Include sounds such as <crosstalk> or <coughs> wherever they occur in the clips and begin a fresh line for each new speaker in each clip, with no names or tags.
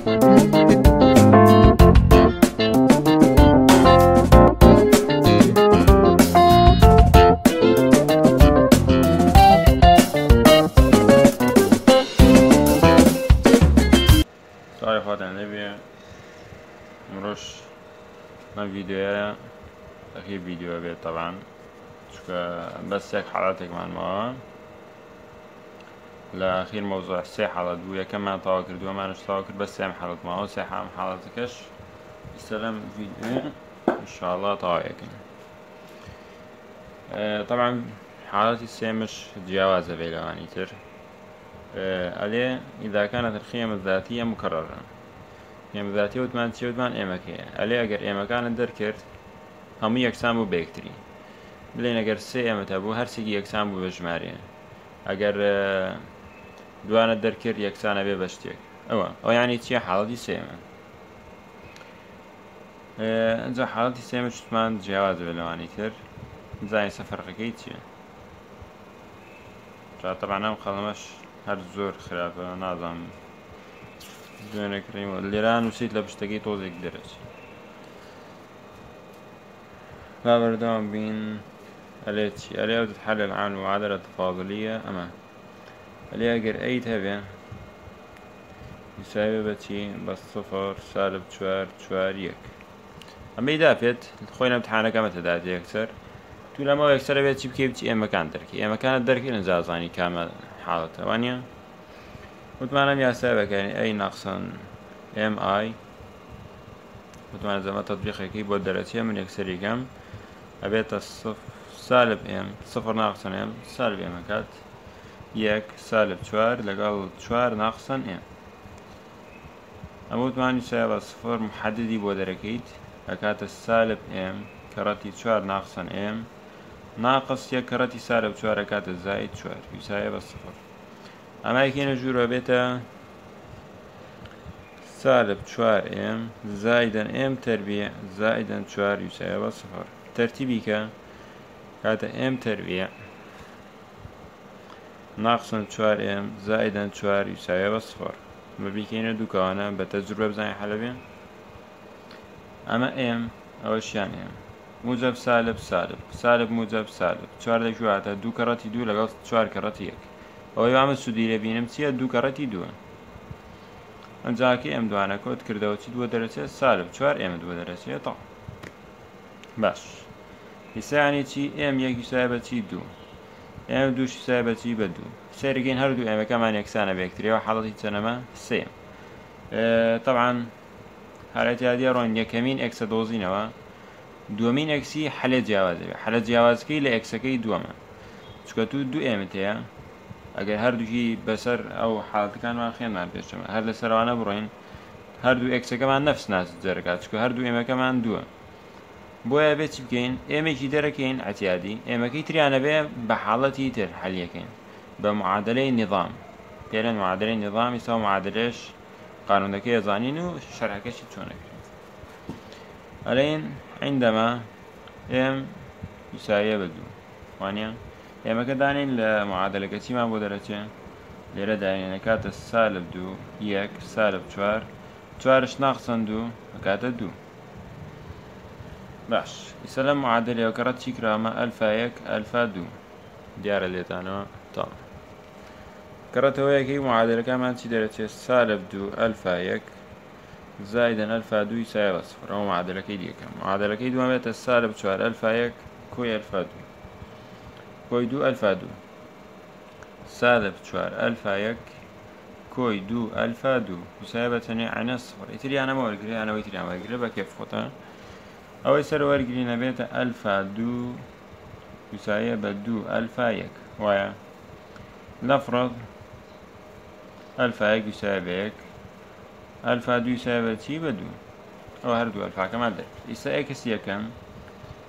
Salve Rodanevia Imrosh من ویدیو ویدیو به طبعا چون بس یک من ما لە ئەخیر مەوزۆ سێ حاڵەت بوو یەکەممان تاوا کردووەمانش تاوا کرد بە سێم حاڵەتماوە سێ حام حاڵەتەکەش سەرم انشاءله تاوایەکەن طبعا حالەتی سێمش جیاوازە بێ لەوانی تر ئەلێ ئیداکانە ترخیمە ذاتی ئە مکەڕن ئێمەذاتی وتمان چێوتمان ئێمەکەیە ئەلێ ئەگەر ئێمەکانت دەرکرد هەموو یەکسان بوو بێکتری بلێن ئەگەر سێ ئێمەتە بوو هەرسێکی یەکسان بوو بە ژمارێن ئەگەر دوانا دركر يكسانا دەرکرد یەکسانە او بە شتێک ئەوە ئەو ینی چیە حاڵەتی سێمە اه، ئەجا حاڵەتی سێمە شتمان جیاواز سفر لەوانی تر جا طبعا نام چاتەبانام هر زور زۆر نازم دوانا دوێنەکرینەوە اللي وسیت لە پشتەکەی تۆزێک دەرەچی لا بردوام بين التي اليوم تتحلل عن وعدلة تفاضلية أمام ولی ئەگەر ئەیت هەبێ نسایب بەچی بس صفر سالب چوار چوار یک اما یەک ئەمەی داپێت خۆی نەمتحانەکەمە تەدات یەکسەر تو لما لەمەوە یەکسرە بێت چی بکەی بچی مکان درکی ئێمەکان دەرکی ئێمەکانە دەرکردن زازانی کامە حاڵەتە وانە وتمانم یاسا بەکەین ئەی آی MI وتمانە زەمە تەطبیقێکی بۆ دەرەچیە من یەکسەریگەم ئەبێتە سالب ئێم صفر ناقسن ئێم سالب اکات یەک سالب چوار لەگەڵ چوار ناقسەن ئێ ئەمە توانی سا بە سفر محەددی بۆ دەرەکەیت ئەکاتە سالب ئێم کەڕەتی چوار ناقسەن ئێم ناقص یە کەڕەتی سالب چوارە کاتە زایت چوار ویسایە بە سفر ئەمایکێنە ژوورە بێتە سالب چوار ئێم زایدەن ئێم تربیە زایدەن چوار ویسایە بە سفر تەرتیبی کە کاتە ئێم تربیە ناقسن چوار ئێم زائدەن چوار یساویەوە سفر ببیکەینە دووکەوانە بە تەجروبە بزانانی حەلەبێن ئەمە ئێم ئەوەشیان ئێم موجب سالب سالب سالب موجب سالب چوار لە ژواتە دوو کەڕەتی دوو لەگەڵ چوار کەڕەتی یەک ئەوەی وامە سوودیرە بینم چییە دوو کەڕەتی دووە ئەنجاکی ئەم دوانە کۆت کردەوە چی دووە دەرەچێت سالب چوار ئێمە دووە دەرەچێتەوە باش هیسانی چی ئێم یەکی سای بە چی دوو ئێمە دووش سای بەچی بە دوو سێرگین هەردوو ئێمەکەمان یەکسانە بەکتریەوە حەڵەتی چەنەما سێ طبعاان حالەتیادی ڕۆن یەکەمین ئەکسە دۆزینەوە دومین ئەکسی حەلە جیاوازەوێت حەلە جیاوازەکەی لە ئەکسەکەی دووەمە چکە تو دوو ئێمەتەیە ئەگەر هەردووکی بەسەر ئەو حالتەکانمان خێنمان پێچمە هەر لە سەروانە بڕۆین هەردوو ئەکسەکەمان نەفس ناس جەرگات چکە هەردوو ئێمەکەمان دووە بۆیە بێت چی بکەین ئێمێکی دەرەکەین ئەتیادی ئێمەکەی تریانە بێ بە حاڵەتی تر حەلیەکەین بە معادلەی نظام پێرە معادلەی نظامی سا معادلش قانونەکەی ئەزانین و شەرەکەشی چۆنەکرێت ئەلین عندەما ئێم یساریە بەدوو وانە ئێمەکە دانین لە معادلەکە چیمان بۆ دەرەچێ لێرە داێنە کاتە سالب دوو یەک سالب چوار چوارش ناخسەند و ئەکاتە دوو باش ئیسەلە معادلەکەڕەت چی کرامە ئەلفا یەک ئەلفا دوو دیارە لێتانەوە تا کەڕەتەوە یەکەی معادلەکەمان چی دەرەچێت سالب دو ئەلفا یەک هو معادلة كي دي سفر معادلة كي دو ما بيت السالب چوار الفا يك كوي الفا دو كوي دو الفا دو سالب چوار ئەلفا یەک کۆی دوو ئەلفا يتري انا بەتەنێ عەنە انا ويتري انا تریانەوەگرێ بە بكيف خۆتە او سر سەرەوەرگری نبیت الفا دو وسایە بە دو الفا یک وایە نەفرەت الفا یک وسایە بە یک الفا دو وسایە بە چی دو بە دوو ئەو هەردوو ئەلفاکەمان دێت ئیسا ئەکس یکم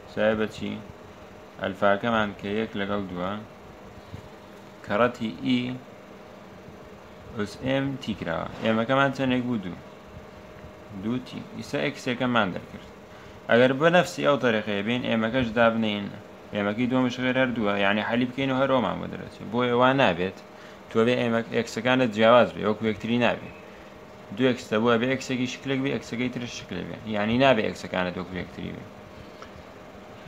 وسایە بە چی الفا کمان که یک دو ئەلفاکەمان کە یەک لەگەڵ دووە کەڕەتی ئی ئۆسM تیکراوە ئێمەکەمان چەندێک بوو دوو دووتی ئیسا ئەکسێکەمان کرد ئەگەر بە نفسی ئەو تەرەخەیە بین ئێمەکەش دابنین ئێمەکی دۆمش غێر هەردووە یعنی حەلی بکەین و هەرۆمان بۆ دەرەچێت بۆ ئێوە نابێت تۆ بێ ئێمە ئەکسەکانت جیاواز بێ وەکو یەکتری نابێت دو ئەکسە بووە بێ ئەکسێکی شکلێک بێ ئەکسەکەی تر شکل بێ یعنی نابێ ئەکسەکانت وەکو یەکتری بێ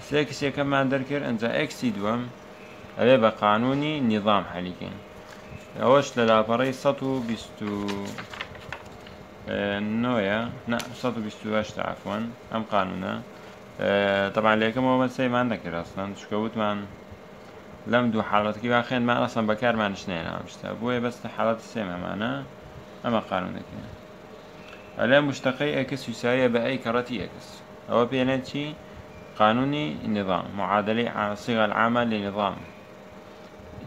سێ کسێکەکەمان دەرکرد ئەنج ئەکسی دووەم ئەوێ بە قانونی نیظام حەلیکەین ئەوەش لە لاپەڕی 120 نا ن 128 عفوان ئەم قانونە طبعا لێکمەوە بەسەیمان دەکرد ئەستان چکە وتمان لەم دوو حاڵەتکی وا خوێنمان ئەسم بەکارمانش نێنامشتە بۆیە بەستە حالڵەت سێمەمانە ئەمە قانون دەکەن ئەلێ مشتەقەی ئەکس وسایە بە ئەی کەڕەتی ئەکس ئەوە پێێنێت چی قانونی نظام معادلی عسیغل عامە لە نظام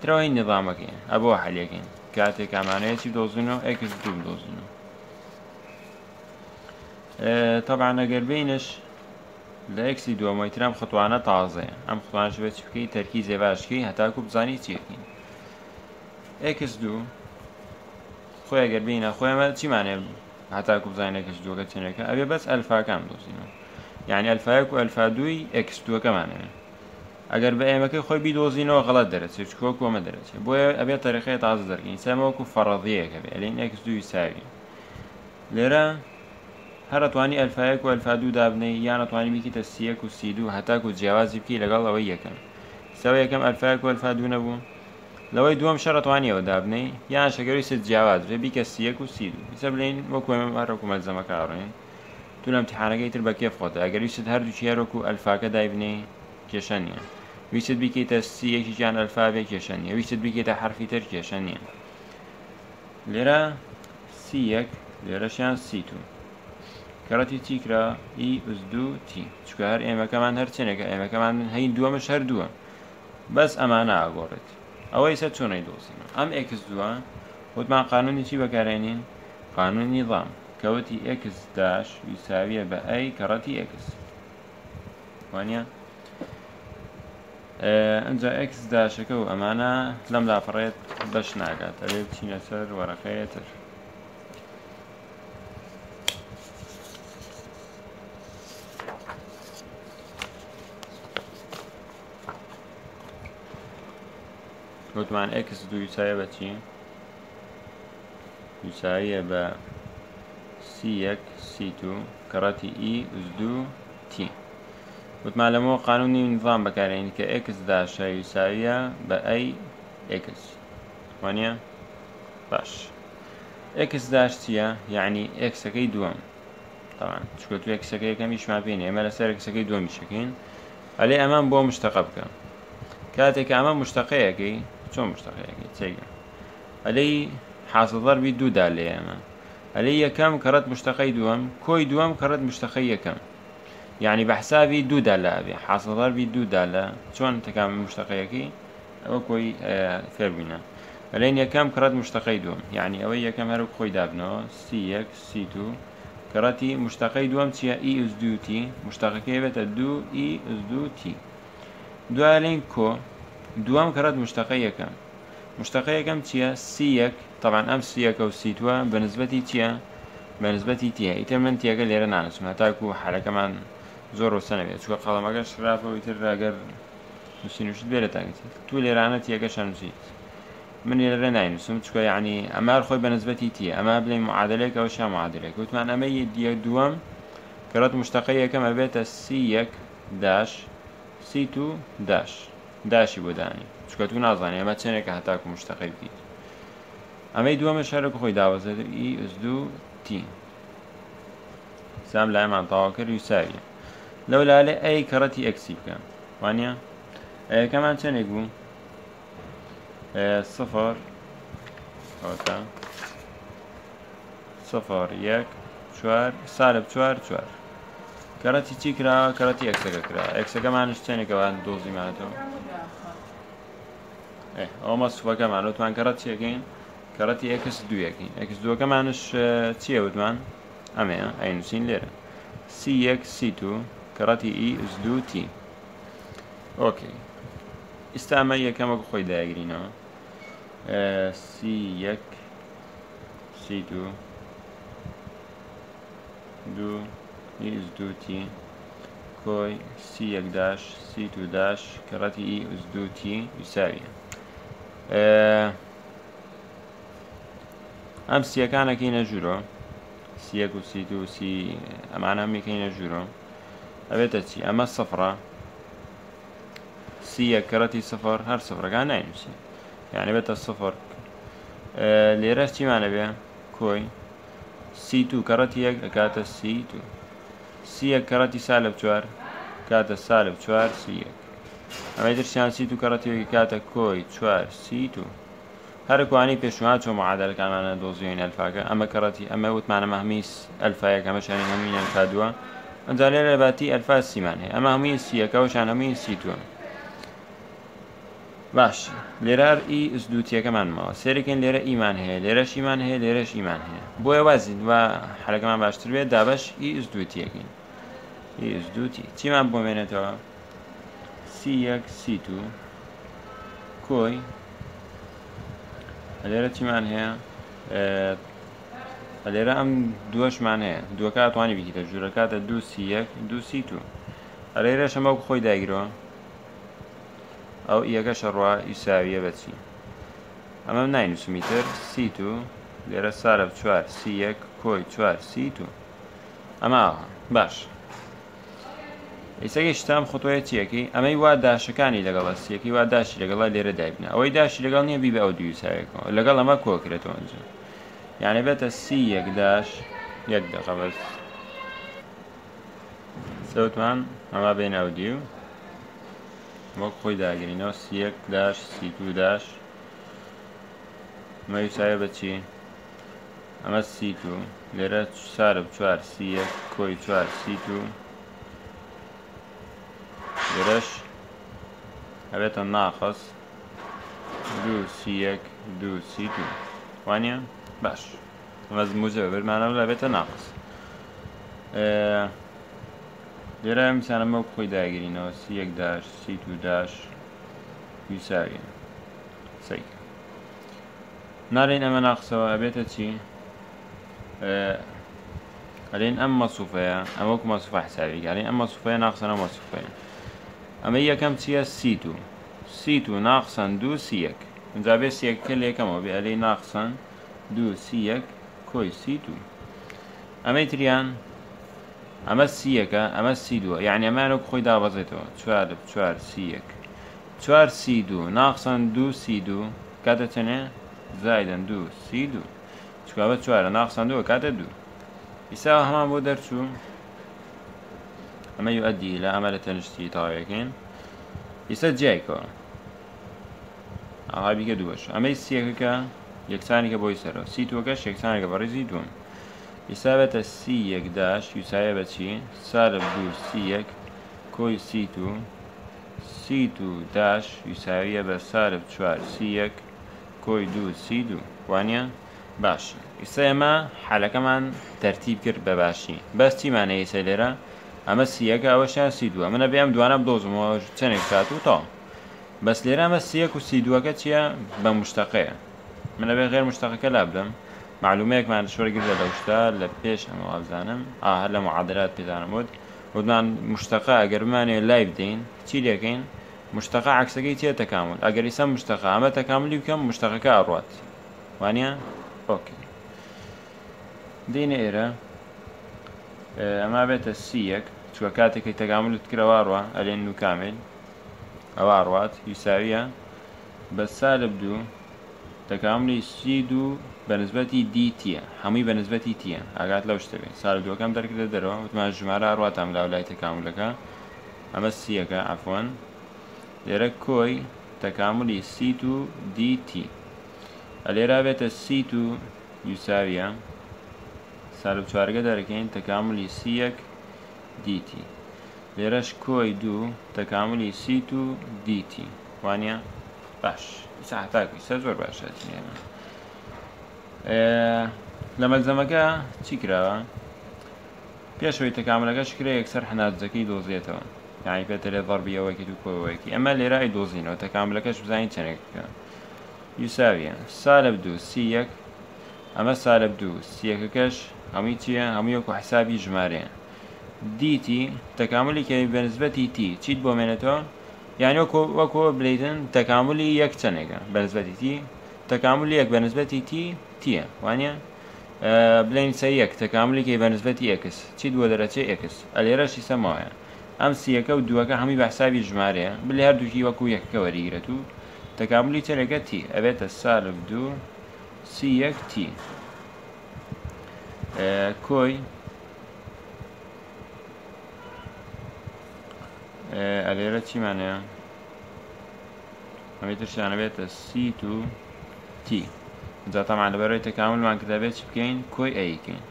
ترەوەی نظامەکەین ئەبەوە حەلەکەین کاتێک کامانەیەکی دۆزین و ئەکس اكس دۆزین و طبعا ئەگەر بینش لە ئەکسی دووەمەیترام ختوانە تازێ ئەم ختوانش بە چ بکەی تەرکی زێباشکی هەتاکو بزانی چیەکەین ئکس دوو خۆی ئەگەر بینە خۆیمە چیمانێ هەتاکو بزانێکش دووەکە چنەکە ئەوێ بەس ئەلفاکان دۆزینەوە یعنی ئەلفاەک و ئەلفا دووی ئەکس دووەکەمانێ ئەگەر بە ئێمەکە خۆی بیدۆزینەوە غڵەت دەرەچێت چکۆ کۆمە دەرەچێت بۆیە ئەبێت تەرەخی تازە دەرگین سەمەوەکو فەڕەضیەکە بێ لەین ئەکس دووی ساوی لێرە هەر ئەتوانی ئەلفایەک و ئەلفا دوو دابنەی یان ئەتوانی بیکیتە سیەک و سید و هەتاک و جیاوازی بکی لەگەڵ ئەوەی یەکەم سەوە یەکەم ئەلفایەک و ئەلفا دوو نەبوو لەوەی دووەم شەڕەتوانیەوە دابنەی یان شەگەری س جیاواز بێ بیکە سیەک و سید و بسە بلین وەکوێمە ڕکومەت زەمەکارڕێن دوو ئەمتیحانەکەی تر بە کێف خۆتە ئەگەری ست هەردوو چێرۆک و ئەلفاکە دایبنێ کێشە نیە ویست بیکەیتە سیەکی جیان ئەلفاابێ کێشە نیە ویست بکەیتە حرفی تر کێشە نیە لێرە سیەک لێرەشیان سیتون کەڕەتی چیکرا ئی ئوزدو تی چکە هەر ئێمەکەمان هەرچێنێکە ئێمەکەمان هەین دووەمەش هەر دووە بەس ئەمانە ئاگۆڕێت ئەوەی سەر چۆنەی دۆزیمە ئەم ئکس دووە وتمان قانونی چی بەکارێنین قانونی ڵام کەوتی ئکس داش ویساویە بە ئەی کەڕەتی ئکس وانە ئەجا ئکس داشەکە و ئەمانە لەم لافڕێت بەش ناگات ئەوێت چینە سەر وەرەقەیە تر گوتمان ئەکس دو یوچایە بە چی یوچاییە بە سیەک سی تو کەڕەتی ئی دو تی e، وتمان لەمەوە قانونی نظام بەکارێن کە ئەکس داشە یوساویە بە ئەی ئەکس وانە باش ئەکس داش چییە یعنی ئەکسەکەی دووەم تاوان چکە تو ئەکسەکەی یەکەمیشمان پێین ئێمە لەسەر ئەکسەکەی دووەمیشەکەین ئەلێ ئەمان بۆ مشتەقە بکەم کاتێک ئەمە مشتەقەیەکەی چۆن مشتەقەیەکی تێگە ئەلەی حازڵەر بی دوودا لێ ئێمە ئەلەی یەکەم کەڕەت مشتەقەی دووەم کۆی دووەم کەڕەت مشتەقەی یەکەم یعنی بە حسابی دوودا لەبێ حازڵەر بی دوودا لە چۆن تەکام مشتەقەیەکی ئەوە کۆی فێبینە ئەلین یەکەم کڕەت مشتەقەی دووەم یعنی ئەوەی یەکەم هەرو خۆی دابنەوە سیەک سی دو کەڕەتی مشتەقەی دووەم چیە ئی e ئوز دووتی مشتەقەکەی بێتە دوو ئی ئوز دووتی دوالین کۆ دوام کەڕات مشتەقە یەکەم مشتەقە یەکەم چییە سیەک تەوان ئەم سیەکە و سیتوە بەنسبەتی چییە بەنسبەتی تیە ئیتە من تیەکە لێرە نانوسمە تاکو حالەکەمان زۆر ڕۆسەنەبێت چکە قەڵەمەکە شراپەوەی تر راگەر نووسینوشت بێرە تاگەیت تو لێرانە تیەکە شانووسیت من لێرە ناینوسم چکە یعنی ئەمار خۆی بەنسبەتی تیە ئەمە بڵێ معادلێک ئەو شام معادلێک وتمان ئەمە دیە دووەم کەڕەت مشتەقە یەکەم ئەبێتە سی یەک داش سی تو داش داشی بۆ دانی چکە تو نازانانی ئەمە چێنێکە هەتاکو مشتەقی بیت ئەمەی دووەمە شارە خۆی داوازەر ئی ئزدو تی سام لایمان تاواکرد وساویە لەو لالێ ئەی کەڕەتی ئەکسی بکەم وانە ئەیەکەمان چێنێک بوو سفر سفر یەک چوار سارب چوار چوار کەەتی چی کرا کەەتی ئەکسەکە کرا ئەکسەکەمان شتێنێکەوە دۆزیمانێتەوە ئەومە سوەکەمان وتمان کەڕەت چیەکەین کەڕەتی ئەکس دویەکەین ئەکس دووەکەمانش چیە وتمان ئەمێ ئەینوسین لێرە C1 C2 کەڕەتی ئیس دوتی ئۆکەی ئێستا ئەمە یەکەمەک خۆی داگرینەوە C1 C2 دوو هیز دوتی کۆی سی یەکداش سی توداش کەڕەتی ئی ئوزدوتی ویساویە ئەم سیەکانەکەی نەژورۆ سیەک و سی دو سی ئەمانە هەمێکەی نەژورۆ ئەوێتە چی ئەمە سەفرە سیە کەڕەتی سفر هەر سفرەکان ناینوسی یعنی بێتە سفر لێرە چیمانە بێ کۆی سی تو کەڕەتی یەک ئەکاتە سی تو سیە کەڕەتی سا لە چوار کاتە سا لە چوار سیە ئەمەی درشیان سی و کەڕەتیەوەی کاتە کۆی چوار سی و هەرکوانی پێشوان چۆ معادلەکانمانە دۆزیین ئەلفاکە ئەمە کەڕەتی ئەمە وتمانە مەمیس ئەلفایەک ئەمەشانی هەمین ئەلفا دووە ئەنجالێ لەباتی ئەلفا سیمان هەیە ئەمە هەمین سیەکەەوەشان هەمین سی دووە باش لێرار ئی دووتیەکەمانمەوە سێرەکەن لێرە ئیمان هەیە لێرەش ئیمان هەیە لێرەش ئیمان هەیە بۆیە وازیت وە حرەکەمان باشتر بێت دابش ئی دووتیەکەین دووتی چیمان بۆ مێنێتەوە سیەک سی تو کۆی لێرە چیمان هەیە لێرە ئەم دووەشمان هەیە دووەکە توانانی بگیتە ژوورەکەتە دوو سیەک دوو سی تو ئەلێرە شەمە خۆی داگیرەوە ئەو یەکەشە ڕوا ئیساویە بەچی ئەمەم ناینوسمیتر سیت و لێرە سارە چوار سی یەک کۆی چوار سیت و ئەما باش ئیسەگە شتام خوتۆیە چیەکی ئەمەی وا داشەکانی لەگەڵ سیەکی وا داشی لەگەڵا لێرە دایبنە ئەوەی داشی لەگەڵ نییە بیبە ئەو دوویساوێکەوە لەگەڵ ئەمە کۆکرێتەوە ئەنج یانە بێتە سی یەک داش یەک دەقەبەر سەوتمان ئەما بێناودی و ما خوی داگر سی اک داش سی تو داش یو سایه بچی اما سی تو لیره چار و چوار سی اک کوی چوار سی تو لیرش او بیتا ناخص دو سی اک دو سی تو وانیا باش اما از موزه ببرمانه بیتا ناخص لێرە ئەمیسانە سی داش سی دوداش ویساویە سیک نارین ئەمە ناقسەوە ئەبێتە چی ئەلین ئەم مەسوفەیە ئەمەک مەسوفە حساوی گەڵین سی تو سی و ناقسەن دوو سیەک سی اره و اما تریان اما سی یک، اما سی دو. یعنی ئەمانۆک خۆی تو چوار چوار سیەک چوار سی دو، ناخسان دو سی دو، کتا چنه؟ زایدن دو سی دو، دو دو. دوو چکە چوارە ناخسان دووە کاتە دوو ئیسا هەمان بۆ دەرچوو ئەمە یعدی لە ئەمە لە دو جایی اما ایسی ئاهابیکە دووەش ئەمەی سیەکەکە یەکسانێکە بۆی سەرەوە سی تو سانی که بارزی دووەم ئیسابەتە سی یەکداش یوسایە بەچی سارە دوو سی یەک کۆی سی و سی و داش یوساویە بە سارە چوار سی یەک کۆی دوو سی دوو وانە باش ئیسا ئێمە حالەکەمان تەرتیب کرد بە باشی بەس چیمانەیە ئیسە لێرە ئەمە سیەکە ئەوەشیان سی دووە منە بێم دوانە بدۆزمەوە چەندێک سات و تا بەس لێرە ئەمە سیەک و سی دووەکە چییە بە مشتەقەیە منە بێ غێر مشتەقەکە لا بدەم معلومەیەکمان شوەرگردا لە شتا لە پێش ئەمە ئازانم ئاهر لە معادرات پێدانموت وتمان مشتەقا ئەگەرمانێ لای بدەین چی دەکەین مشتەقا عکسەکەی تێ تەکامل ئەگەریسە مشتەقا ئەمە تەکاملی بکەم مشتەقەکە ئەڕات وانە ئۆکی دینە ئێرە ئەما بێتە سیەک چوە کاتێکی تەگاملت کرەوەڕوە ئەلێن و کامل ئەوە ئاڕات یوساویە بە سالب دوو تەکاملی سی دوو بەنسبەتی دی تیە هەمووی بەنسبەتی تیە ئاگات لەو شتەوێت ساە دووەکەم دەرکرێت دەرەوە وتمان ژمارە ڕاتام لاولای تەکاملەکە ئەمە سیەکە ئەفۆن لێرە کۆی تەکاملی سیت و دیتی ئەلێرابێتە سیت و یوساویە ساە چوارگە دەرەکەین تەکاملی سیەک دیتی لێرەش کۆی دوو تەکاملی سیت و دیتی وانە باش ساعتاکی سە زۆر باشە لە مەلزەمەکە چی کراوە پێشەوەی تەکاملەکەش کرێ یەکسەر هەناجەکەی دۆزیێتەوە یعنی پێتەلێ ضەربی ئەوەکی و کۆەوەیەکی ئەمە لێرای دۆزینەوە تەکاملەکەش بزانین چنێکەکە یوساویە سالب دوو سی یەک ئەمە سالب دوو سیەکەکەش هەمووی چییە هەموویەکو حسابی ژمارەیە دیتی تەکاملی کەوی بەنسبەتی تی چیت بۆ مێنێتەوە یانیۆ وەکو بلیدن تەکاملی یەک چنێکە بەنسبەتی تی تەکاملی یەک بەنسبەتی تی تیە وانە بلین سەر یەک تەکاملێکی بەنسبەت یەکس چی دووە دەرەچێ ئەکس ئەلێرەشی سەماوەیە ئەم سیەکە و دووەکە هەمی بەحسابی ژمارەیە بل هەر دووکی وەکو یەکەکە وەریگرێت و تەکاملی تێرەکە تی ئەبێتە سالب دوو سی یەک تی کۆی ئەلێرە چیمانەیە ئەمێتر شانە بێتە سی و تی جا تەمان لەبەرەوەی تەکاملمان کە دەبێت چ بکەین کۆی ئەیکەین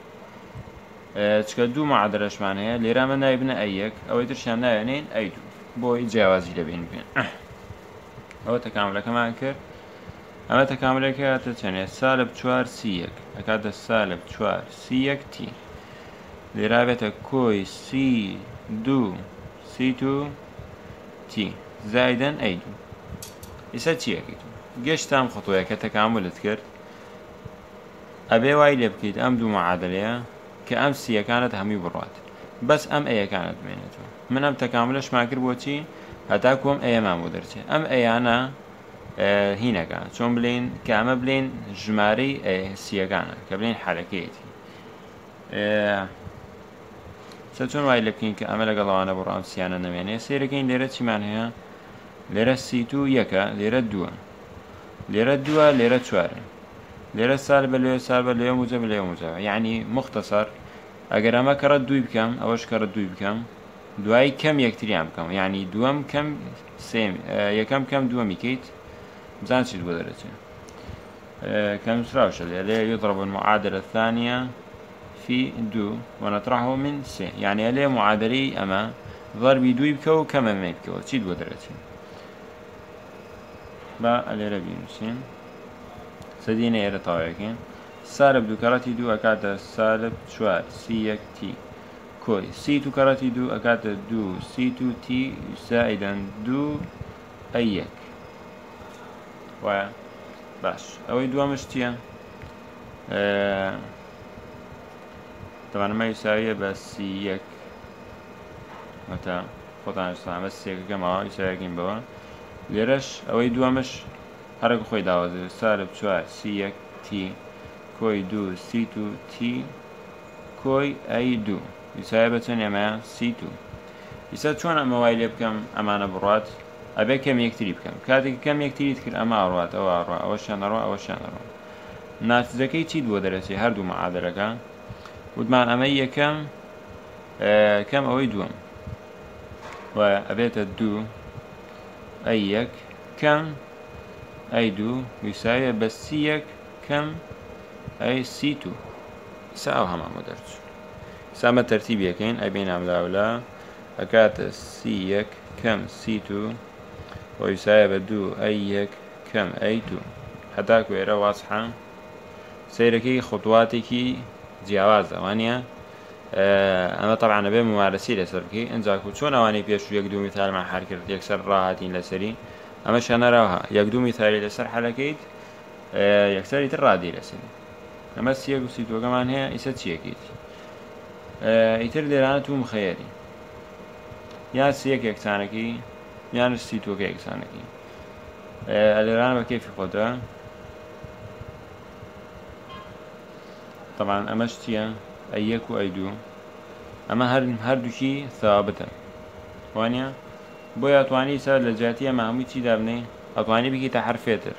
چکە دوو مادرەشمان هەیە لێرە مە نای بنە ئەیەک ئەوەی ترشیان نایێنین ئەی دوو بۆی جیاوازی دەبین بێن <coughs> ئەوە تەکاملەکەمان کرد ئەمە تەکاملێکە هاتە چەنێ سا لە چوار سیەک ئەکاتە سا لە چوار سیەک تی لێرابێتە کۆی سی دوو سی و تی زایدەن ئەی دوو ئیسا چیەکەیت گەشتام خۆتۆیەکە تەکاملت کرد ئەبێ وای لێ بکەیت ئەم دوو مەعادلەیە کە ئەم سیەکانت هەمووی بڕات بەس ئەم ئەیەکانت مێنێتەوە من ئەم تەکاملەشمان کرد بۆچی هەتا کۆم ئەیەمان بۆ دەرچێت ئەم ئەیانە هینەکان چۆن بلین کە ئەمە بلین ژمارەی سیەکانە کە بلین حرەکەیەتی چە چۆن وای لە بکەین کە ئەمە لەگەڵەوانە بۆ ڕام سییانە نەمێنێ سێرەکەین لێرە چیمان هەیە لێرە سیت و یەکە لێرە دووە لێرە دووە لێرە چوارن سالبة سال سالبة لێ سال بە لێ يعني مختصر اگر اما كرد مختصر بكم اوش كرد دوي بكم ئەوەش كم يكتري عم دوای يعني دوام كم سيم دووەم آه، کەم كم دوام يكيت بزان سيد بۆ دەرەچێت آه، كم سراوش اللي يضرب المعادلة الثانية في دو ونطرحه من سي يعني اللي معادلي أما ضربي دوي بكو كم ما يبكو تشيد ودرتين با اللي ربي نسين سەدینە ئێرە تاوەکەین سارب دووکەڕەتی دوو ئەکاتە سالب چوار سیەک تی کۆی سی توکەڕەتی دوو ئەکاتە دوو سی و تی سائیدەن دوو ئە یەک وایە باش ئەوەی دووەمەش چییە؟ دەمانمە یساویە بە سی یەک مەتە خۆتان سامە سێکەکەمەوە یساگین بەوە لێرەش ئەوەی دووەمەش هەرک خۆی داوازێ سارب چوار سی یەک تی کۆی دوو سیت و تی کۆی ئەی دوو ویسایە بە چەند ئەمە سیت و ئیسا چۆن ئەمەوای لێ بکەم ئەمانە بڕات ئەبێ کەم یەکتری بکەم کاتێک کەم یەکتریت کرد ئەمە ئاڕات ئەوە ئاڕە ئەوە شانەڕۆ ئەوە شانەڕۆ ناتزەکەی چی دووە دەرەچێ هەردوو مەعادەرەکە وتمان ئەمە یەکەم کەم ئەوەی دووەم و ئەبێتە دوو ئەی یەک کەم ئەی دوو ویسایە بە سیەک کەم ئەی سی و ساو هەمامە دەرچوو سامە تەرتی بەکەین ئەبێ ناملاولا ئەکاتە سی یەک کەم سی و ویسایە بە دوو ئەی یەک کەم ئەی تو هەتا کوێرە واسحان سیرەکەی خوتواتێکی جیاواز ئەوانە ئەمە تەعاانە بێ ممارەسی لەسەرکی ئەنجاکو چۆن ئەوانی پێش یەک دومی تارمان حرکرد یەکسەر ڕاهاتین لەسەری آه، آه، آه، اما ئەمەش نەراها یەک دومی تاری لەسەر یک یەکسەری تر رادی اما سیه گو سیدوگا من هیا ایسا چیه چیەکیت ایتر دیران تو خەیەری یا سیه که یەکسانەکی یان سی تۆکە یەکسانەکی ئەلێران بە کێفی خۆدا تەمان ئەمەش چییە ئە یەک و ئەی دوو ئەمە هەر هەردووکی ثابتە وانیا بۆ یاتوانی سا لە جااتی ئەمە چی دابنێ ئەتوانی بکیتە حرفێتر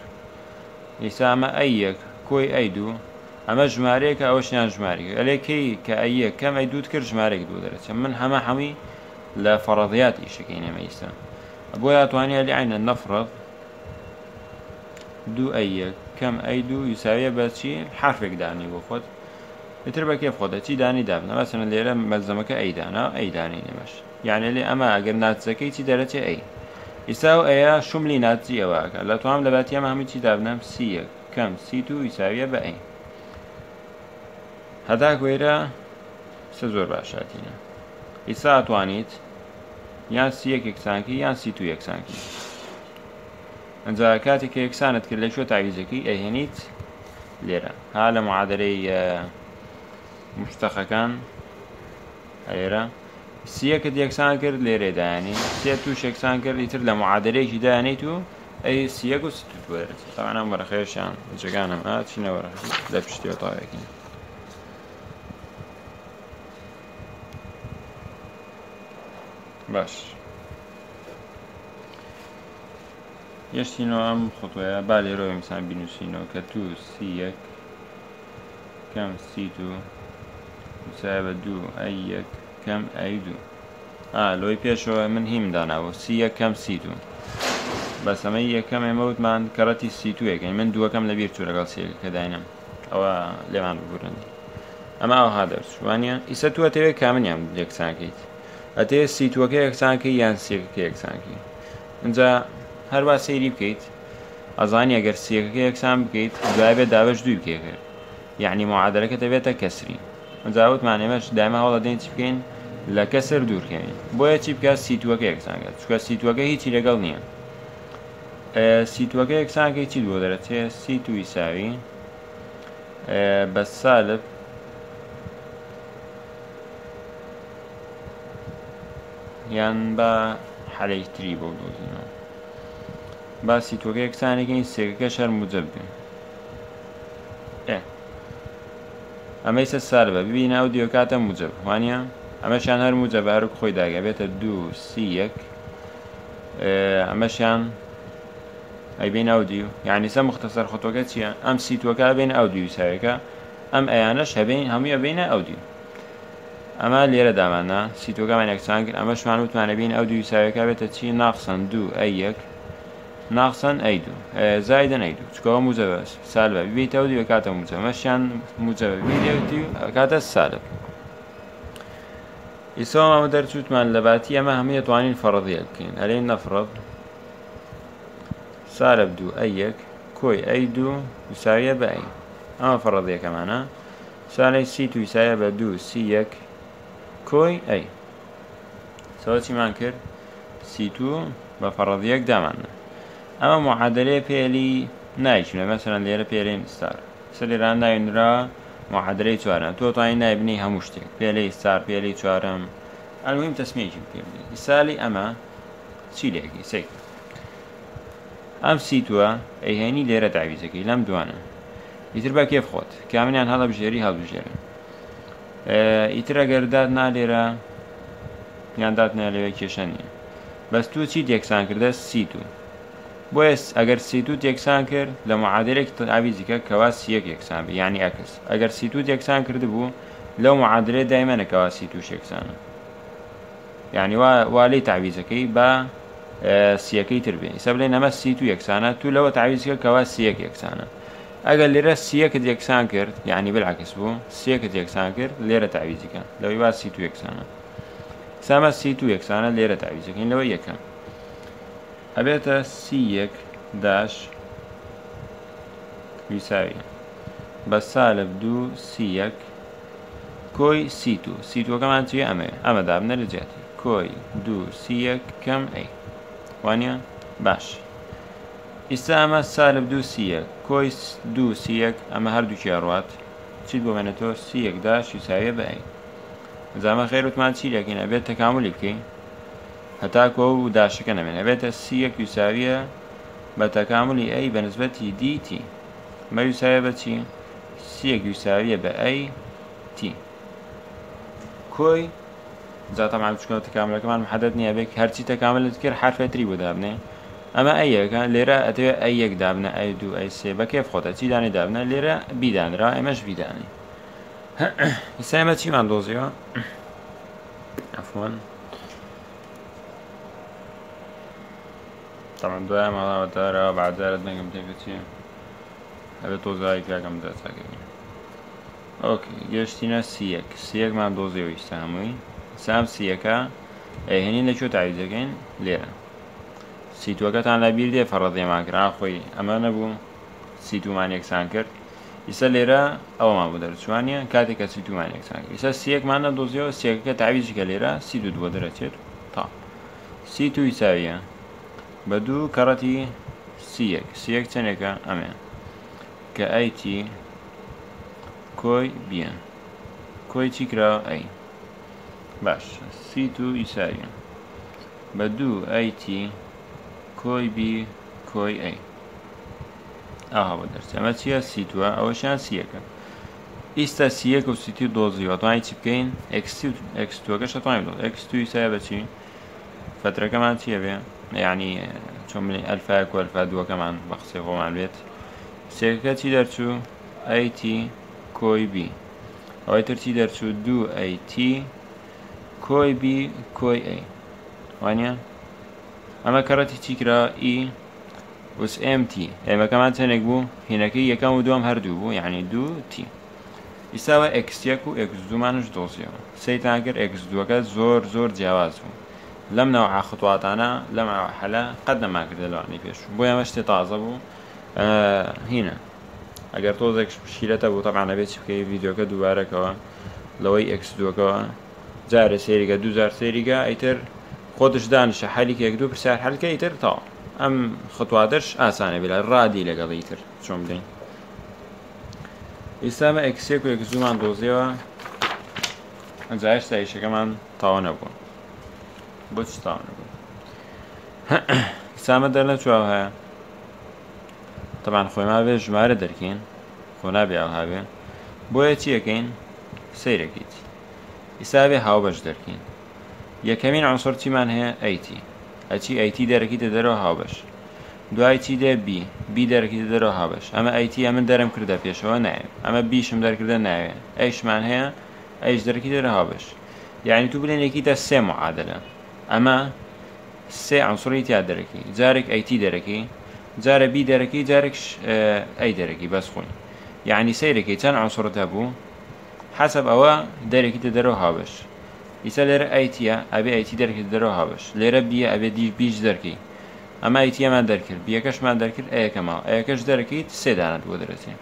ئیسا ئەمە ئەی یەک کۆی ئەی دوو ئەمە ژمارەیەکە ئەوەشیان ژماری ئەلێکی کە ئەیە کەم ئەی دووت کرد ژمارێک دوو دەرەچە من هەمە هەمووی لە فەڕەضیات ئیشەکەی نێمەئیسا بۆ یاتوانیا لعینە نەفرەت دوو ئەیە کەم ئەی دوو یساویە بەچی حرفێک دانی بۆ خۆت تر بە کێ چی دانی دابنە بەسەن لێرە مەزەمەکە ئەیدانا ئەیدانی یانە لێ ئەمە ئەگەر ناچەکەی چی دەرەچێ ئەی ئیسا و ئەیە شوملی ناچی ئەوەکە لە توام لە باتیە هەموو چی دابنەم سیە کەم سیت و ئیساویە بە ئەین هەدا گوێرە سە زۆر باشاتینە ئیسا ئەتوانیت یان سیەک یەکسانکی یان سیت و یەکسانکی ئەنج کاتێک یەکسانت کرد لە شوێ تاویزەکەی ئەهێنیت لێرە ها لە معادەی مشتەخەکان ئەێرە سیەکە یەکسان کرد لێرێ دانی سێ تووش یەکسان کرد ئیتر لە معادلەیەکی دایانیت و ئەی سیەک و تاوانم بەرەخێشیان جگانم هاچینەوە لە پشتی تاوێکی باش یشتینەوە ئەم خۆتوەیە با بله، لێرەوە ئینسان بینوسینەوە کە تو سیەک کەم سی تو کم دو دوو ئەی یەکەم ئەی دوو لۆی پێشەوە من هیم داناوە سی یەکەم سی دوو بەسەمە یەکەم ئێمەوتمان کەڕەتی سی توەکەی من دووەکەم لە بیر چوورەگەڵ سێکە داینم ئەوە لێمان بگورن ئەما ئەوها دەرچوانە ئیسە توە تەوێت کامنیان یەکسانکەیت ئەتێ سی توەکە یەکسانکە یان سێکەکە یەکسانکی اینجا هەروە سەیری بکەیت ئەزان ئەگەر سیەکەکە یەکسان بکەیت دوای بێت داوەش دوی بکێ کرد یعنی معادەکە دەبێتە کەسری منجاوتمان ئێمەش دایمە هەوڵە دێن چی بکەین لە کەسەر دوورکەین بۆیە چی بکە سیتوەکە یەکسانگە چکە سیتوەکە هیچی لەگەڵ نییە سیتوەکە یەکسانگەی چی دووە دەرەچێ سی توی ساوی بە سالب یان بە حەلەیتری بۆ دۆزینەوە با سیتۆکە یەکسانێکین سێکەکە شەر موجە بن ئەمەی سە سار بە ببینە و دیۆکاتە موجە وانە امشان هر موجە بارک خۆی بیتا دو سی یەک ئەمەشیان ئەیبین ئەودی و یعنیسە مختەسەر خۆتۆکە ام ئەم سیتوەکە بین ئەودی وسایەکە ئەم ئەیانەش هەبین هەموویە بینە ئەودی ئەمە لێرە دامانە من یک کرد ئەمە شوان وتوانە بین ئەو دوو ساوەکە بێتە چی ناخسن دو ای یک ناخسن ای دو زایدن ئەی دوو چکەوە موزەوە سالبە بیتە و دیوە کاتە موزەمەشیان موزەوە ویدێتی و کاتا سالب. ئیسەوە مامەدەر چوتمان لەباتی ئەمە هەموو دەتوانین فەڕدیە بکەین هەلێ نەفرڕب سارە دوو دو یەک کۆی أي دوو وساویە بە ئەی ئەمە فەڕدیەکەمانە سالی سی تویسایە بە دوو سی یەک کۆی ئەی سەوە چیمان کرد سي تو بە فەڕدیەک دامانە ئەمە معادلێ پێلی نایچینە مەسەرەن لێرە پێلێن ستار سەر لێران ناینرا مححدرەی چوارە تۆ تای نایبنی هەموو شتێک پێلەی سار پێلەی چوارم ئەلویم تەسمێکی پێبنی ئیسالی ئەمە چیلێکی سێک ئەم سیتووە ئەیهێنی لێرە داویزەکەی لەم دوانە ئیتر بە کێف خۆت کامیان هەڵە بژێری هەڵبژێرن ئیترە گەردات نالێرە یانداتنە لەوێ کێشە نیە بەست تو چی دێکسانکردە سی تو بۆیس ئەگەر سیتوت یەکسان کرد لە معادلێک ئاویزیکە کەوا سیەک یەکسان ینی ئەکس ئەگەر سیتوت یەکسان کردبوو لەو معادلێ دایمەنەکەوا سیتوش یەکسانە یعنی والی تعویزەکەی بە سیەکەی تربێ ئیسە بڵێ نەمە سی تو یەکسانە تو لەوە تعویزکە کەوا سیەک یەکسانە ئەگەر لێرە سیەکت یەکسان کرد یعنی بلعکس بوو سیەکت یەکسان کرد لێرە تعویزیکە لەوەی وا سی تو یەکسانە سامە سی تو یەکسانە لێرە تعویزەکەین لەوە یەکەم ئەبێتە سی یەک داش ویساوی بە سالب دوو سی یەک کۆی سی و سیتوەکەمان چی ئەمێ ئەمە دابنە لەجێتی کۆی دوو سی یەک کەم ئەی وانە باش ئیستا ئەمە سالب دوو سی یەک کۆی دوو سی یەک ئەمە هەردووکی ئەڕات چیت بۆ مێنێتەوە سی یەک داش ویساویە بە ئەی زامە خێرتمان چی لەکەین ئەبێت تەکاملی بکەین هەتاکۆ و داشەکە نەمێن ئەبێتە سیەک یوساویە بە تەکاملی ئەی بەنسبەتی دیتی مەویسایە بەچی سیەک یوساویە بە ئەی تی کۆی زاتەمان بچکەوە تەکاملەکەمان حەدەت نییە بێک هەرچی تەکاملت کرد حرفێتری بۆ دابنێ ئەمە ئەیەکە لێرە ئەتەوێ ئە یەک دابنە ئەی دوو ئەی سێ بەکێف خۆتە چیدانی دابنە لێرە بیدانرا ئێمەش بیدانی ئیسامە <coughs> چیمان دۆزیەوە ئەفۆن <coughs> طبعا دعاء مع الله تعالى بعد ذلك نقم تكتين هذا توزعي كاكم دا تاكم ئۆکی گەشتینە سیەک سیەکمان دۆزیەوەیستا هەمووی سام سیەکە ئەهێنی لەکوێ تاویزەکەین لێرە سیتوەکەتان لە بیر دێ فەڕەدێمانکرا خۆی ئەمە نەبوو سیتومانێکسان کرد ئیسە لێرە ئەومان بۆ دەرچوانە کاتێک کە سیتومانێکسان کرد ئیسە سیەکمانە دۆزیەوە سیەکەکە تاویزیکە لێرە سی دو دووە دەرەچێت تا سی تو ئیساویە بە دوو کەڕەتی سیەک سیەک چەندێکە ئەمێ کە ئەیتی کۆی بیان کۆی چی کرا ئەی باش سیت و ئیساوی بە دوو ئەیتی کۆی بی کۆی ئەی ئاها بە دەرچەمە چیە سیتوە ئەوەشیان سیەکە ئیستا سیەک و سیتی دۆزی وتوانانی چی بکەین ئەکسیوەکە شتوانانی بڵ ئەکس توی سایە بەچی فترەکەمان چیە بێ ینی چۆن منی ئەلفا کۆلفا دووەکەمان بە قسێ خۆمان بێت سێکەکە چی دەرچوو ئەیتی کۆی بی ئەوەی ترچی دەرچوو دوو ئەیتی کۆی بی کۆی ئەی وانە ئەمە کەڕەتی چیکرا ئی وسMT ئێمەکەمان چەندێک بوو هینەکەی یەکەم و دوم هەردوو بوو یعنی دوو تی ئیساوە ئەکسیەک و ئەکس دومانش دۆزیەوە سەیتانگر ئەکس دووەکە زۆر زۆر جیاواز بوو لم لم لەم نەوە خطواتانە لەم حەلە قەت نەماکردە لەوانی پێش بۆ ئەمە شتێ تازە بوو هینە ئەگەر كي فيديو كد تەمانە بێت چ اكس دو كا لەوەی سيريكا دو جارە سيريكا ايتر خودش ئەیتر خۆتش دانیشە حەلیکێک دوو پرسیار هەلکە ئیتر تا ئەم خطوادرش ئاسانە بێت لە ڕادی لەگەڵی تر چۆن بدەین ئیسامە ئەکسێک و ێک زوومان دۆزیەوە ئەجایش تایشەکەمان تاوە نەبوون بۆ چتان سامە دەر لە چوا هەیە تەبان خۆیما بێ ژمارە دەرکین خۆ نابێ هاوێ بۆیە چیەکەین سیرەکەیت ئیسابێ هاوبەش دەرکین یەکەمین ئەسۆر چیمان هەیە ئەیتی ئەچی ئەیتی دەرەکیتە دەرەوە هاوبەش دوای چی دێ بی بی دەرەکی دەرەوە هاوبەش ئەمە ئەیتی ئەمە دەرم کردە پێشەوە نایە ئەمە بیشم دەرکردە ناوێ ئەیشمان هەیە ئەیش دەرەکی دەرە هاوبەش یعنی تو بلێنێکی دە سێ معادلە ئەمە سێ ئەسوری تیا دەرەکی جارێک ئەیتی دەرەکی جارە بی دەرەکی جارێک ئەی دەرەکی بەس خۆی یعنی سیرێکی چەند ئاسوورەتە بوو حەسب ئەوە دەرێکی تە دەرەوە هاوش ئیسە لێرە ئەیتە ئەبێ ئەیتی دەرکی دەرەوە هاوش لێرە بیە ئەبێ دی بیش دەرکی ئەمە ئیتیەمان دەرکرد بیەکەشمان دەرکرد ئەیەکەماوە ئەیەکەش دەرەکەیت سێدانت بۆ دەرەچێ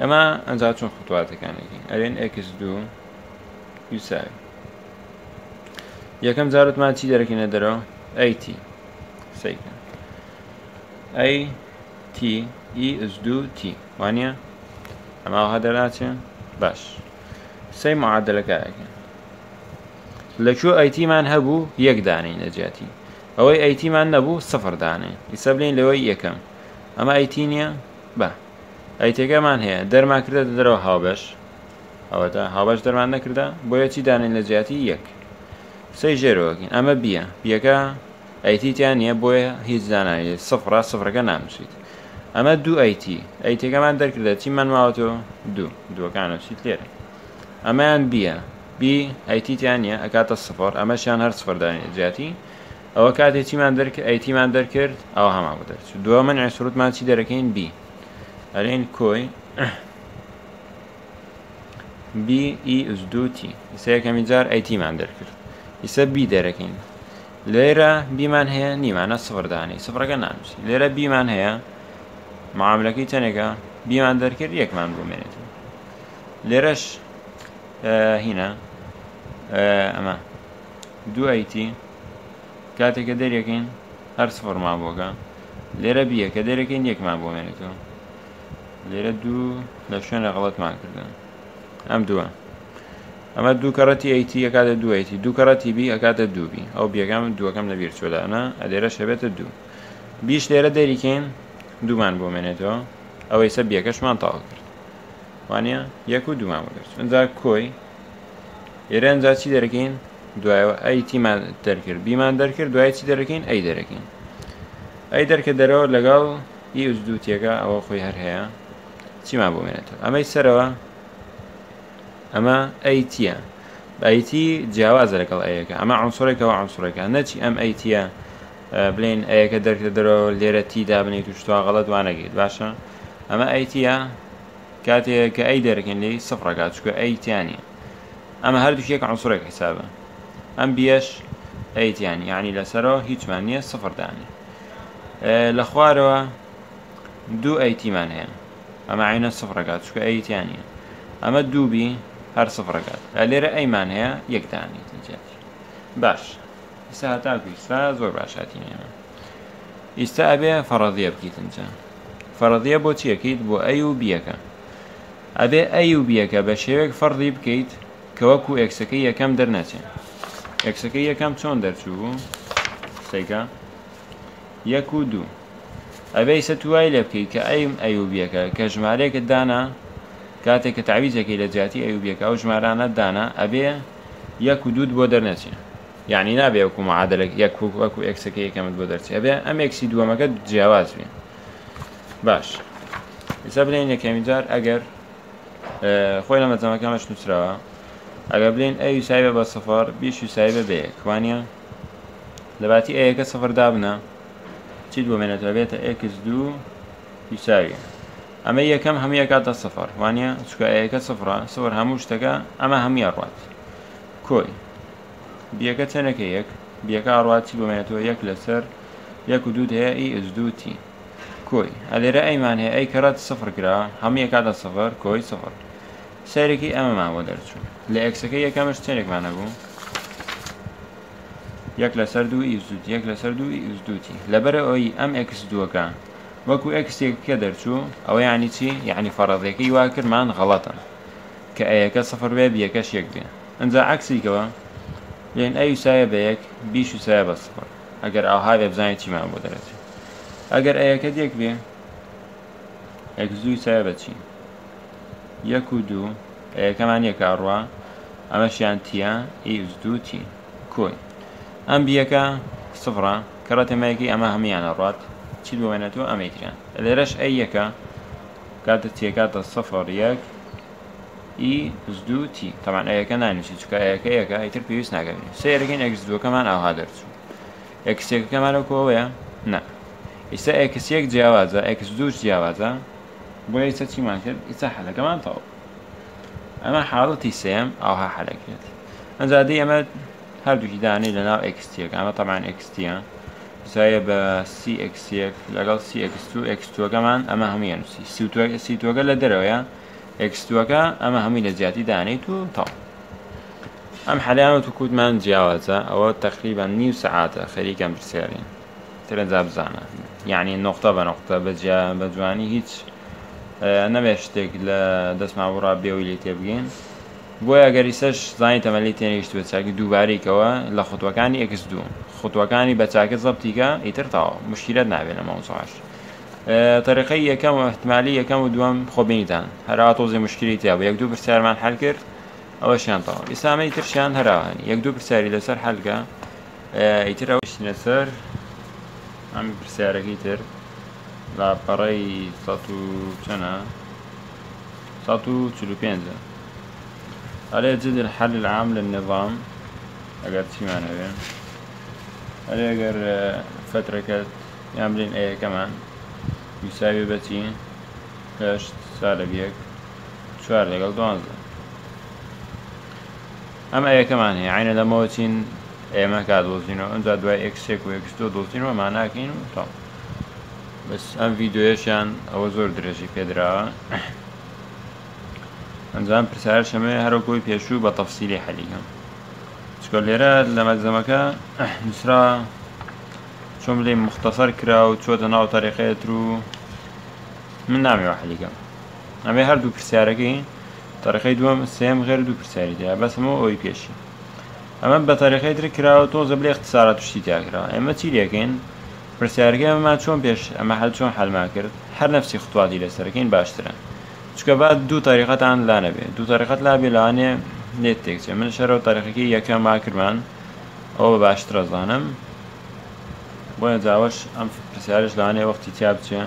ئەمە ئەنجات چۆن خوتواتەکانێکی ئەرێن ئەکس دوو یوساوی یەکەم جارتمان چی دەرەکەینە دەرەوە ئەیتی سیکن ئەی تی e ئی ئز دوو تی وانە ئەماها دەرناچێ باش سەی معادلەکەەکەن لەکوێ ئەیتیمان هەبوو یەک دانەی نەجاتی ئەوەی ئەیتیمان نەبوو سفر دانێ ئیسە بلین لەوەی یەکەم ئەمە ئەیتی نییە بە ئەیتێگەمان هەیە دەرمان کردە دەرەوە هاوبەش ئەوەتە هاوبەش دەرمان نەکردە بۆیە چی دانین لە جیاتی یەک سی ژێرەوەکەین ئەمە بیە بیەکە ئەیتیان نیە بۆیە هیچ زانانی سفرا سفرەکە نامچیت ئەمە دوو ئەیتی ئەیتێکەمان دەرکردە چیمان ماوەتەوە دوو دووەکانەچیت لێرە ئەمەیان بیە بی ئەیتیان نیە ئەکاتە سفر ئەمەشیان هەر سفردانی جیاتی ئەوە کاتێک چیمان دەرکرد ئەیتیمان دەرکرد ئەوە هەما دەرچ دووە من عسرودمان چی دەرەکەین بی ئەلێن کۆی بی ئی دووتی سەیەکەمی جار ئەیتیمان دەرکرد ئیسە بی دەرەکەین لێرە بیمان هەیە نیمانە سفردانی سفرەکە نانووسی لێرە بیمان هەیە معاملەکەی چەنێکە بیمان دەرکرد یەکمان بمێنێت لێرەش هینە ئەمە دوایتی کاتێکە دەریەکەین هەر سفڕمان بۆکە لێرە بیە کە دەرەکەین یەکمان بۆ مێنێتەوە لێرە دوو لە شوێنە غڵەتمان کردن ئەم دووە ئەمە دووکەڕەتی ئەیتی ئەکاتە دوایەتی دووکەڕەتی بی ئەکاتە دووبی ئەو بیەکان دووەکەم لە بیرچۆدانە ئەدێرە شەبێتە دوو بیش لێرە دەریکەین دوومان بۆ مێنێتەوە ئەوەی سە بیەکەشمان تاڵ کرد وانە یەک و دومان بگەشت ئەجا کۆی ئێرە ئەجا چی دەرەکەین دوایەوە ئەیتیمان دەرکرد بیمان دەرکرد دوای چی دەرەکەین ئەی دەرەکەین ئەی دەرکە دەرەوە لەگەڵ e ئی دووتێکە ئەوە خۆی هەر هەیە چیمان بۆ مێنێتەوە ئەمەی سەرەوە ئەمە ئەیتە ئەیتی جیاوازە لەگەڵ ئەیەکە ئەمە ئەسوڕێکەوە ئەسوڕێکە نەچی ئەم ئەیتە بلین ئەیەکە دەرکە دەرەوە لێرە تیدا بنیت و شتوا غەڵە دوانەگەیت باشە ئەمە ئەیتە کاتێک کە ئەی دەرکن لی سفڕگات چکە ئەیتیانی ئەمە هەردووشێک ئەسوڕێک حیسابە ئەم بیەش ئەیتیان یعنی لەسەرەوە هیچمان نییە سفردانی لە خوارەوە دوو ئەیتیمان هەیە ئەمە عینە سفڕگات چکە ئەیتیانە ئەمە دووبی هەر سفرەکەات لێرە ئەیمان هەیە یەکدانیت باش ئستا هەتاکوستا زۆر باشاتی نێمە ئیستا ئەبێ فەڕەزیە بکەیتنجە فەڕەزیە بۆ چیەکەیت بۆ ئەی و بیەکە ئەبێ ئەی و بیەکە بە شێوێک فەرزی بکەیت کەوەکو ئەکسەکەی یەکەم دەرنەچێن ئەکسەکەی یەکەم چۆن دەرچوو سێکە یەک و دوو ئەبێ سە توای لە بکەیت کە ئەیم ئەیوبیەکە کە ژمارێکت دانا کاتێک کە تعویزەکەی لە جیاتی ئەوبیەکە و ژمارانە دانا ئەبێ یەک و دوود بۆ دەرنەچین یعنی نابێ وەکو معادلێک یەکوەکو ئەکسەکە یەکەمت بۆ دەرچێ بێ ئەم ێکسی دووەمەکە جیاواز بێ باش ئستا بلێن یەکەمی جار ئەگەر خۆی لە مەزەمەکەمەش نووسراوە ئەگە بلین ئەوی سایبە بە سەفەر بیش و سایبە بێ کوانە لەباتی ئەیەکە سەفەر دابنە چی دووەمێنێتەوە بێتە ئەکس دوو یساویە ئەمە یەکەم هەمویە کاتە سەفەر وانە چکایەکە سفرە سەوەەر هەموو شتەکە ئەمە هەمویە ڕات کۆی بیەکە چەنەکە یەک بیەکە ڕاتی بمێتەوە یەک لەسەر یەک و دوود هەیە ئی ئزدوتی کۆی ئەلێرە ئەیمان هەیە ئەی کەڕات سفر کرا هەمویە کاتە سەفەر کۆی سەفەر سیرێکی ئەمەماوە دەرچوو لە ئەکسەکە یەکەمش چێنێکمانە بوو یەک لەسەر دوو ئیزود یەک لەسەر دوو ئیزدوتی لەبەرەوەی ئەم ئەکس دووەکە وەکو ئەکسێککە دەرچوو ئەوە ینی چی یعنی فەڕەزەکەی واکرمان غەڵەتە کە ئەیەکە سەفر بێ بیەکە شێک بێ ئەجا عکسیکەوە لێن ئەی وسایە بە یەک بیش وسایە بە سفر ئەگەر ئاهاوێ بزانێت چیمان بۆ دەرەچێت ئەگەر ئەیەکە دێک بێ ئەک زووی سایە بەچی یەک و دوو ئەیەکەمان یەکڕوا ئەمەشیان تیە ئیز دووتی کۆی ئەم بیەکە سفرە کەڕەتەمایەکی ئەمە هەمیان ئەڕات چی بوێنێتەوە ئەمەیتریان لێرەش ئەی یەکە کاتە تێکاتە سەفر یەک ئی دو تی تەوان ئەیەکە نانووسی چکە یەکە یەکە ئیتر پێویست ناگەین سێرەگەین ئەکس دووەکەمان ئاها دەرچوو ئەکسێکەکەمانەوەکەوەیە نه ئیستا ئەکسیەک جیاوازە ئەکس دوو جیاوازە بۆ ئیستا چیمان کرد ئیستا حەلەکەمان تەوە ئەمە حاڵەتی سێم ئاها حەلەکرێت ئەنجادی ئەمە هەردووکی دانی لەناو ئەکسیەک ئەمە تەمان ئەکسیە زایە بە CX لەگەڵ CX2 X2گەمان ئەمە هەموو نووسی سیتوەکە لە دەرەوەە X2ەکە ئەمە هەمووی لە زیاتی دانیت و تاڵ ئەم حەلایانت و کووتمان جیاوازە ئەوە تقریبان نی سعاتە خەریکەم پرسیارین ترەنجا بزانە یعنی نقطە بە نقطە بەجیا بە جوانی هیچ نەبێت شتێک لە دەستمان وڕا بێویلی تێبگەین بۆیە گەریسەش زانی تەمەلی تێنیشتوە چاکی دووباریکەوە لە خوتوەکانی ئەکس دوون خطوەکانی بەچاکە زەبتیکە ئیتر تاوە مشکلت نابێنە ماوساش طرقی اه، یەکەم و احتمالی یەکەم و دووەم خۆبینیتان هەرا تۆزی مشکلی تیاوە یەک دوو پرسیارمان هەل کرد ئەوەشیان تەوە ئیسامی ترشیان هەراوان یەک دوو پرسیاری لەسەر هەلگە اه، ئیتر ئەوشینە سەر ئەم پرسیارەکەی تر لاپەڕی چەنە پێ ئەلێ جد الحل العام للنظام أقعد سيمان هذين هەرێگەر آه، فترەکەت یان بڵین ئەیەکەمان یساوی بەچی هەشت سالەبیەک چوار لەگەڵ دوانزە ئەمە یەکەمان هەیە عینە لەمەوە چین ئێمە کا دۆزینەوە ئەمجا دوای ئەکسێک و ما دۆزینەوە ماناکەین بس ام بەس ئەم ڤیددیوەشیان ئەوە زۆر درێژی پێدراوە ئەنجام پرسیار شەمەیە هەرۆکۆی پێشوو بە تەفسیلی حەلیگەم چکە لێرە لە زمکا نسرا چون بلی مختصر کرا و چۆتە ناو تاریخه و من نامی واحد لیکم وحلیگەم ئەمێ هەردوو پرسیارەکەی تاریخی دووەم سیم غیر دو پرسیاری دیا بس بەسمەوە ئەوی پێشی ئەمە بە تاریخی تر کراوە تۆزە بلێ اقتصارە توشتی کرا اما چی پرسیاره که اما چون پیش اما حل چون حل ما کرد هر نفسی خوتوالی لەسەرەکەین باشترە چکە بعد دو تاریخەتان تان لانه بی دو لا بێ لاانێ نێت تێکچێ من شەرەوە تاریخەکە یەکە ماکرمان ئەوە بە باشترە زانم بۆیە جاوەش ئەم پرسیارش لاانێ وەختی تیا بچێ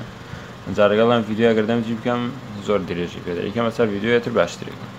جارگەڵ ئەم یددیوە گردەم جی بکەم زۆر درێژی پێدا یکەمە سەر یددیوێتتر باشترێکم